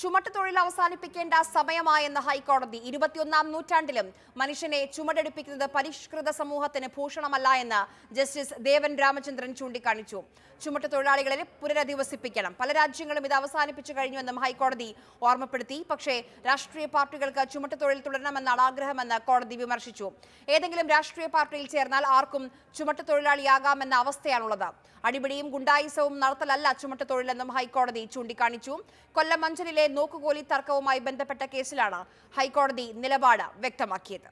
ചുമട്ടുതൊഴിൽ അവസാനിപ്പിക്കേണ്ട സമയമായെന്ന് ഹൈക്കോടതി ഇരുപത്തിയൊന്നാം നൂറ്റാണ്ടിലും മനുഷ്യനെ ചുമടെടുപ്പിക്കുന്നത് പരിഷ്കൃത സമൂഹത്തിന് ഭൂഷണമല്ല എന്ന് ജസ്റ്റിസ് ദേവൻ രാമചന്ദ്രൻ ചൂണ്ടിക്കാണിച്ചു. ചുമട്ടുതൊഴിലാളികളെ പുനരധിവസിപ്പിക്കണം. പല രാജ്യങ്ങളും ഇത് അവസാനിപ്പിച്ചു കഴിഞ്ഞുവെന്നും ഹൈക്കോടതി ഓർമ്മപ്പെടുത്തി. പക്ഷേ രാഷ്ട്രീയ പാർട്ടികൾക്ക് ചുമട്ടുതൊഴിൽ തുടരണമെന്നാണ് ആഗ്രഹമെന്ന് കോടതി വിമർശിച്ചു. ഏതെങ്കിലും രാഷ്ട്രീയ പാർട്ടിയിൽ ചേർന്നാൽ ആർക്കും ചുമട്ടുതൊഴിലാളിയാകാമെന്ന അവസ്ഥയാണുള്ളത്. അടിപിടിയും ഗുണ്ടായിസവും നടത്തലല്ല ചുമട്ടുതൊഴിലെന്നും ഹൈക്കോടതി ചൂണ്ടിക്കാണിച്ചു. കൊല്ലം മഞ്ചലിലെ നോക്കുകൂലി തർക്കവുമായി ബന്ധപ്പെട്ട കേസിലാണ് ഹൈക്കോടതി നിലപാട് വ്യക്തമാക്കിയത്.